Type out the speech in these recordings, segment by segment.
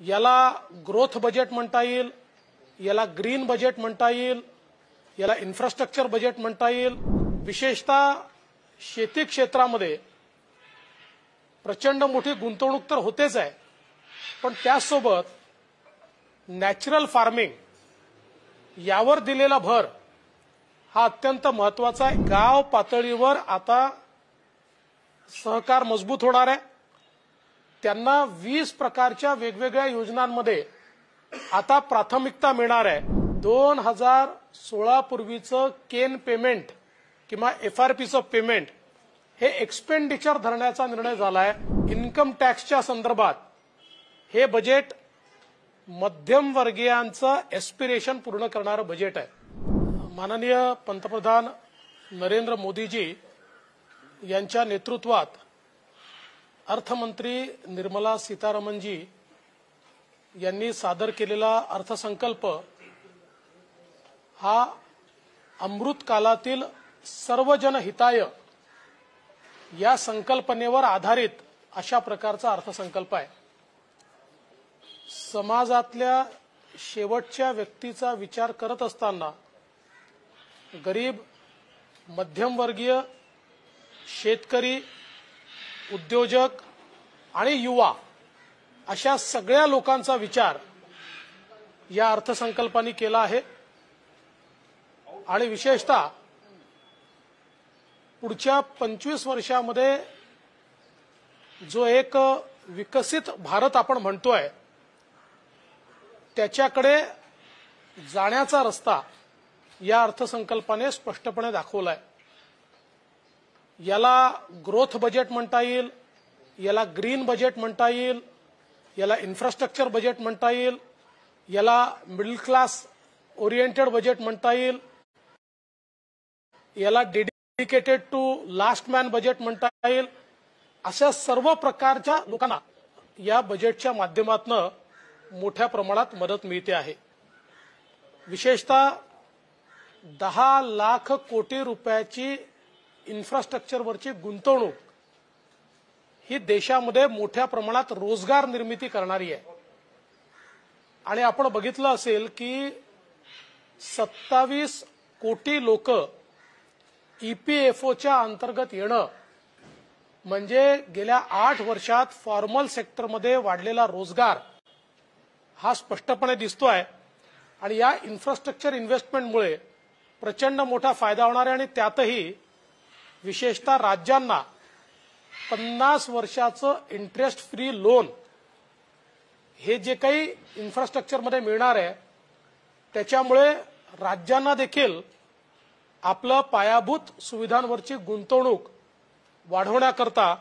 याला growth budget म्हणता येईल याला ग्रीन बजेट म्हणता येईल याला इन्फ्रास्ट्रक्चर बजेट म्हणता येईल. विशेषतः शेती क्षेत्रामध्ये प्रचंड मोठी गुंतवणूक तर होतेच आहे पण त्याचसोबत नॅचरल फार्मिंग यावर दिलेला भर हा अत्यंत महत्त्वाचा आहे. गाव पातळीवर आता सहकार मजबूत होणार आहे. त्यांना वीस प्रकारच्या वेगवेगळ्या योजनांमध्ये आता प्राथमिकता मिळणार आहे. दोन हजार सोळा पूर्वीचं केन पेमेंट किंवा एफआरपीचं पेमेंट हे एक्सपेंडिचर धरण्याचा निर्णय झाला आहे इन्कम टॅक्सच्या संदर्भात हे बजेट मध्यमवर्गीयांचं एस्पिरेशन पूर्ण करणारं बजेट आहे. माननीय पंतप्रधान नरेंद्र मोदीजी यांच्या नेतृत्वात अर्थमंत्री निर्मला सीतारामनजी यांनी सादर केलेला अर्थसंकल्प हा अमृत कालातील सर्वजन हिताय या संकल्पनेवर आधारित अशा प्रकारचा अर्थसंकल्प आहे. समाजातल्या शेवटच्या व्यक्तीचा विचार करत असताना गरीब मध्यमवर्गीय शेतकरी उद्योजक आणि युवा अशा सगळ्या लोकांचा विचार या अर्थसंकल्पाने केला आहे. आणि विशेषतः पुढच्या पंचवीस वर्षामध्ये जो एक विकसित भारत आपण म्हणतोय त्याच्याकडे जाण्याचा रस्ता या अर्थसंकल्पाने स्पष्टपणे दाखवलाय. याला ग्रोथ बजेट म्हणता येईल याला ग्रीन बजेट म्हणता येईल याला इन्फ्रास्ट्रक्चर बजेट म्हणता येईल याला मिडल क्लास ओरिएंटेड बजेट म्हणता येईल याला dedicated to last man budget म्हणता येईल अशा सर्व प्रकारच्या लोकांना या बजेटच्या माध्यमातून मोठ्या प्रमाणात मदत मिळते आहे. विशेषतः दहा लाख कोटी रुपयाची इन्फ्रास्ट्रक्चरवरची गुंतवणूक ही देशामध्ये मोठ्या प्रमाणात रोजगार निर्मिती करणारी आहे. आणि आपण बघितलं असेल की सत्तावीस कोटी लोक ईपीएफओच्या अंतर्गत येणं म्हणजे गेल्या आठ वर्षात फॉर्मल सेक्टरमध्ये वाढलेला रोजगार हा स्पष्टपणे दिसतोय. आणि या इन्फ्रास्ट्रक्चर इन्व्हेस्टमेंटमुळे प्रचंड मोठा फायदा होणार आहे आणि त्यातही विशेषतः राज्यांना पन्नास वर्षाचं इंटरेस्ट फ्री लोन हे जे काही इन्फ्रास्ट्रक्चरमध्ये मिळणार आहे त्याच्यामुळे राज्यांना देखील आपलं पायाभूत सुविधांवरची गुंतवणूक वाढवण्याकरता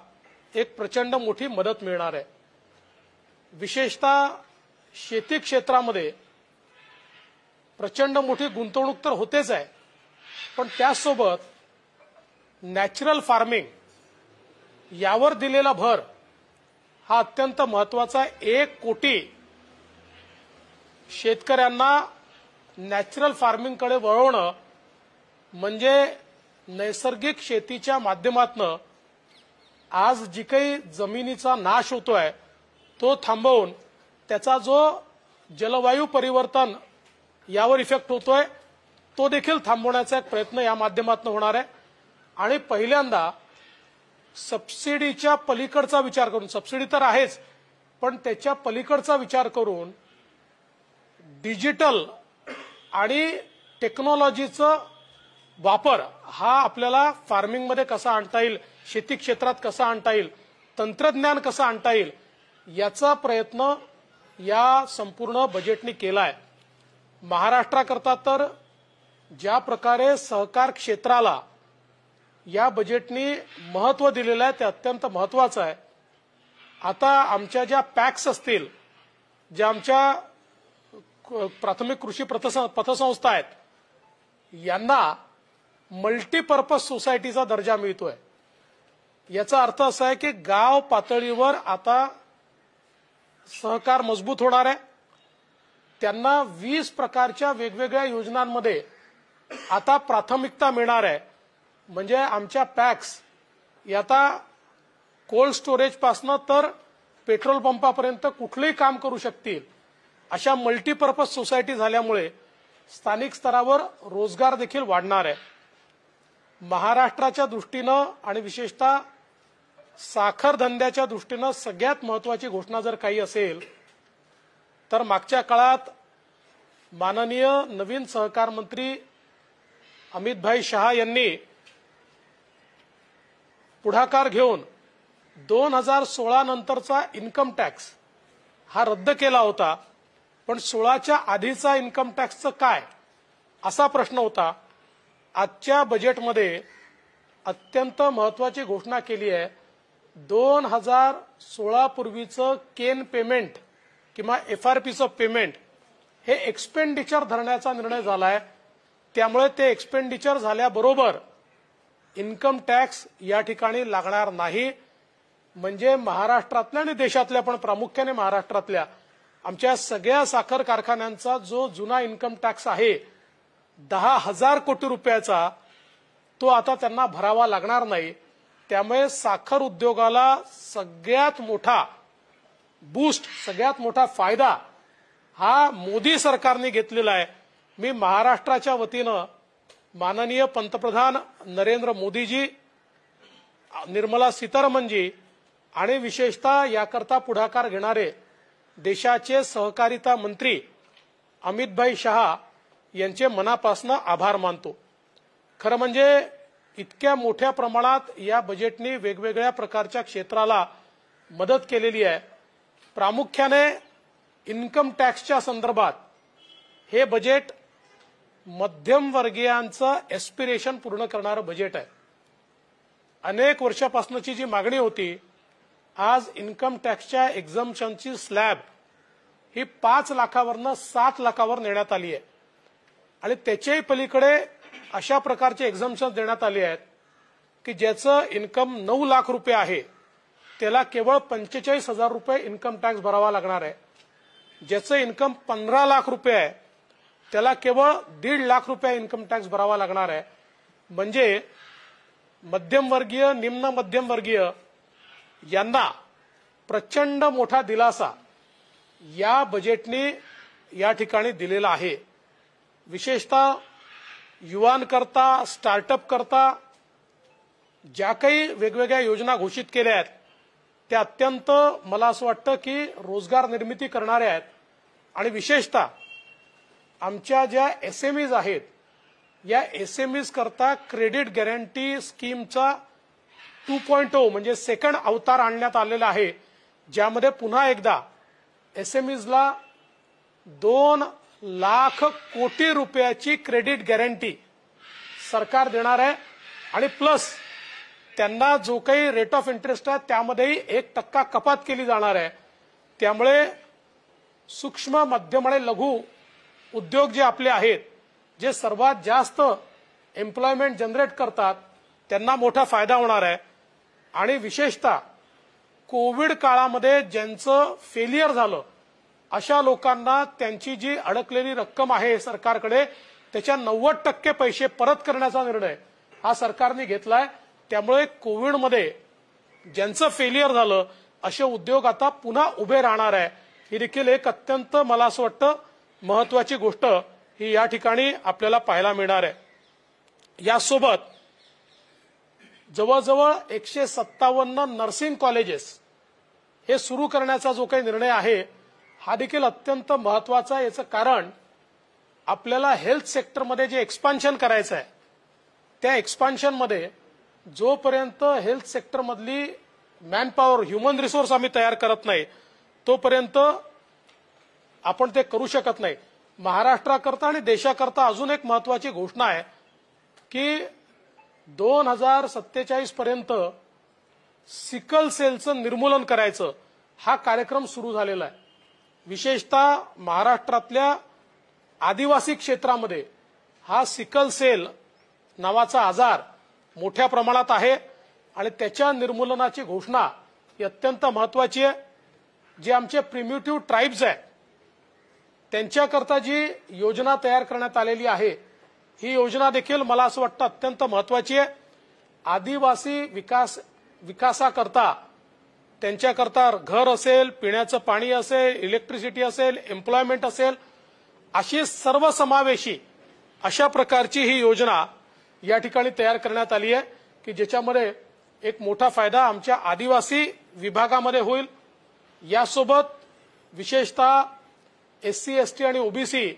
एक प्रचंड मोठी मदत मिळणार आहे. विशेषतः शेती क्षेत्रामध्ये प्रचंड मोठी गुंतवणूक तर होतेच आहे पण त्याचसोबत नॅचरल फार्मिंग यावर दिलेला भर हा अत्यंत महत्त्वाचा एक कोटी शेतकऱ्यांना नॅचरल फार्मिंगकडे वळवणं म्हणजे नैसर्गिक शेतीच्या माध्यमातून आज जी काही जमिनीचा नाश होतोय तो थांबवून त्याचा जो जलवायू परिवर्तन यावर इफेक्ट होतोय तो देखील थांबवण्याचा एक प्रयत्न या माध्यमातून होणार आहे. आणि पहिल्यांदा सबसिडीच्या पलीकडचा विचार करून सबसिडी तर आहेच पण त्याच्या पलीकडचा विचार करून डिजिटल आणि टेक्नॉलॉजीचं वापर हा आपल्याला फार्मिंगमध्ये कसा आणता येईल शेती क्षेत्रात कसा आणता येईल तंत्रज्ञान कसं आणता येईल याचा प्रयत्न या संपूर्ण बजेटने केला आहे महाराष्ट्राकरता तर ज्या प्रकारे सहकार क्षेत्राला या बजेटनी महत्त्व दिलेलं आहे ते अत्यंत महत्वाचं आहे. आता आमच्या ज्या पॅक्स असतील ज्या आमच्या प्राथमिक कृषी पथसंस्था आहेत यांना मल्टीपर्पज सोसायटीचा दर्जा मिळतोय. याचा अर्थ असा आहे की गाव पातळीवर आता सहकार मजबूत होणार आहे. त्यांना वीस प्रकारच्या वेगवेगळ्या योजनांमध्ये आता प्राथमिकता मिळणार आहे. म्हणजे आमच्या पॅक्स आता कोल्ड स्टोरेजपासनं तर पेट्रोल पंपापर्यंत कुठलंही काम करू शकतील. अशा मल्टीपर्पज सोसायटी झाल्यामुळे स्थानिक स्तरावर रोजगार देखील वाढणार आहे. महाराष्ट्राच्या दृष्टीनं आणि विशेषतः साखर धंद्याच्या दृष्टीनं सगळ्यात महत्वाची घोषणा जर काही असेल तर मागच्या काळात माननीय नवीन सहकार मंत्री अमितभाई शहा यांनी पुढाकार घेऊन दोन हजार सोळा नंतरचा इन्कम टॅक्स हा रद्द केला होता. पण सोळाच्या आधीचा इन्कम टॅक्सचं काय? असा प्रश्न होता. आजच्या बजेटमध्ये अत्यंत महत्वाची घोषणा केली आहे. दोन हजार सोळा पूर्वीचं केन पेमेंट किंवा एफ आर पीचं पेमेंट हे एक्सपेंडिचर धरण्याचा निर्णय झाला आहे त्यामुळे ते एक्सपेंडिचर झाल्याबरोबर इन्कम टॅक्स या ठिकाणी लागणार नाही. म्हणजे महाराष्ट्रातल्या आणि देशातल्या पण प्रामुख्याने महाराष्ट्रातल्या आमच्या सगळ्या साखर कारखान्यांचा जो जुना इन्कम टॅक्स आहे दहा हजार कोटी रुपयाचा तो आता त्यांना भरावा लागणार नाही. त्यामुळे साखर उद्योगाला सगळ्यात मोठा बूस्ट सगळ्यात मोठा फायदा हा मोदी सरकारने घेतलेला आहे. मी महाराष्ट्राच्या वतीनं माननीय पंतप्रधान नरेंद्र मोदीजी निर्मला सीतारामनजी आणि विशेषतः याकरता पुढाकार घेणारे देशाचे सहकारिता मंत्री अमितभाई शहा यांचे मनापासून आभार मानतो. खरं म्हणजे इतक्या मोठ्या प्रमाणात या बजेटनी वेगवेगळ्या प्रकारच्या क्षेत्राला मदत केलेली आहे. प्रामुख्याने इन्कम टॅक्सच्या संदर्भात हे बजेट मध्यमवर्गीयांचं एस्पिरेशन पूर्ण करणारं बजेट आहे. अनेक वर्षापासूनची जी मागणी होती आज इन्कम टॅक्सच्या एक्झम्पशनची स्लॅब ही पाच लाखावरनं सात लाखावर नेण्यात आली आहे. आणि त्याच्याही पलीकडे अशा प्रकारचे एक्झम्पशन देण्यात आले आहेत की ज्याचं इन्कम नऊ लाख रुपये आहे त्याला केवळ पंचेचाळीस हजार रुपये इन्कम टॅक्स भरावा लागणार आहे. ज्याचं इन्कम पंधरा लाख रुपये आहे त्याला केवळ दीड लाख रुपये इन्कम टॅक्स भरावा लागणार आहे. म्हणजे मध्यमवर्गीय निम्न मध्यमवर्गीय यांना प्रचंड मोठा दिलासा या बजेटने या ठिकाणी दिलेला आहे. विशेषतः युवांकरता स्टार्टअप करता ज्या काही वेगवेगळ्या योजना घोषित केल्या आहेत त्या अत्यंत मला असं वाटतं की रोजगार निर्मिती करणाऱ्या आहेत. आणि विशेषतः आमच्या ज्या एसएमईज आहेत या एसएमईज करता क्रेडिट गॅरंटी स्कीमचा टू पॉईंट ओ म्हणजे सेकंड अवतार आणण्यात आलेला आहे. ज्यामध्ये पुन्हा एकदा एसएमईजला दोन लाख कोटी रुपयाची क्रेडिट गॅरंटी सरकार देणार आहे. आणि प्लस त्यांना जो काही रेट ऑफ इंटरेस्ट आहे त्यामध्येही एक टक्का कपात केली जाणार आहे. त्यामुळे सूक्ष्म मध्यम आणि लघु उद्योग जे आपले आहेत जे सर्वात जास्त एम्प्लॉयमेंट जनरेट करतात त्यांना मोठा फायदा होणार आहे. आणि विशेषतः कोविड काळामध्ये ज्यांचं फेलियर झालं अशा लोकांना त्यांची जी अडकलेली रक्कम आहे सरकारकडे त्याच्या नव्वद टक्के पैसे परत करण्याचा निर्णय हा सरकारने घेतलाय. त्यामुळे कोविडमध्ये ज्यांचं फेलियर झालं असे उद्योग आता पुन्हा उभे राहणार आहे. ही देखील एक अत्यंत मला असं वाटतं महत्वाची गोष्ट ही या ठिकाणी आपल्याला पाहायला मिळणार आहे. यासोबत जवळजवळ एकशे सत्तावन्न नर्सिंग कॉलेजेस हे सुरू करण्याचा जो काही निर्णय आहे हा देखील अत्यंत महत्त्वाचा आहे. याचं कारण आपल्याला हेल्थ सेक्टरमध्ये जे एक्सपान्शन करायचं आहे त्या एक्सपान्शनमध्ये जोपर्यंत हेल्थ सेक्टरमधली मॅनपॉवर ह्युमन रिसोर्स आम्ही तयार करत नाही तोपर्यंत आपण ते करू शकत नाही. महाराष्ट्राकरता आणि देशाकरता अजून एक महत्वाची घोषणा आहे की दोन हजार सत्तेचाळीस पर्यंत सिकल सेलचं निर्मूलन करायचं हा कार्यक्रम सुरू झालेला आहे. विशेषतः महाराष्ट्रातल्या आदिवासी क्षेत्रामध्ये हा सिकल सेल नावाचा आजार मोठ्या प्रमाणात आहे आणि त्याच्या निर्मूलनाची घोषणा ही अत्यंत महत्वाची आहे. जे आमचे प्रिम्युटिव्ह ट्राईब्स आहेत त्यांच्याकरता जी योजना तयार करण्यात आलेली आहे ही योजना देखील मला असं वाटतं अत्यंत महत्वाची आहे. आदिवासी विकास विकासाकरता त्यांच्याकरता घर असेल पिण्याचं पाणी असेल इलेक्ट्रिसिटी असेल एम्प्लॉयमेंट असेल अशी सर्वसमावेशी अशा प्रकारची ही योजना या ठिकाणी तयार करण्यात आली आहे की ज्याच्यामध्ये एक मोठा फायदा आमच्या आदिवासी विभागामध्ये होईल. यासोबत विशेषतः एस सी एस टी आणि ओबीसी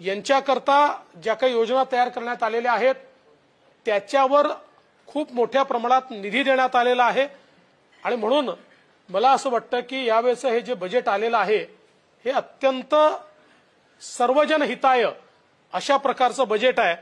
यांच्याकरता ज्या काही योजना तयार करण्यात आलेल्या आहेत त्याच्यावर खूप मोठ्या प्रमाणात निधी देण्यात आलेला आहे. आणि म्हणून मला असं वाटतं की यावेळेचं हे जे बजेट आलेलं आहे हे अत्यंत सर्वजन हिताय अशा प्रकारचं बजेट आहे.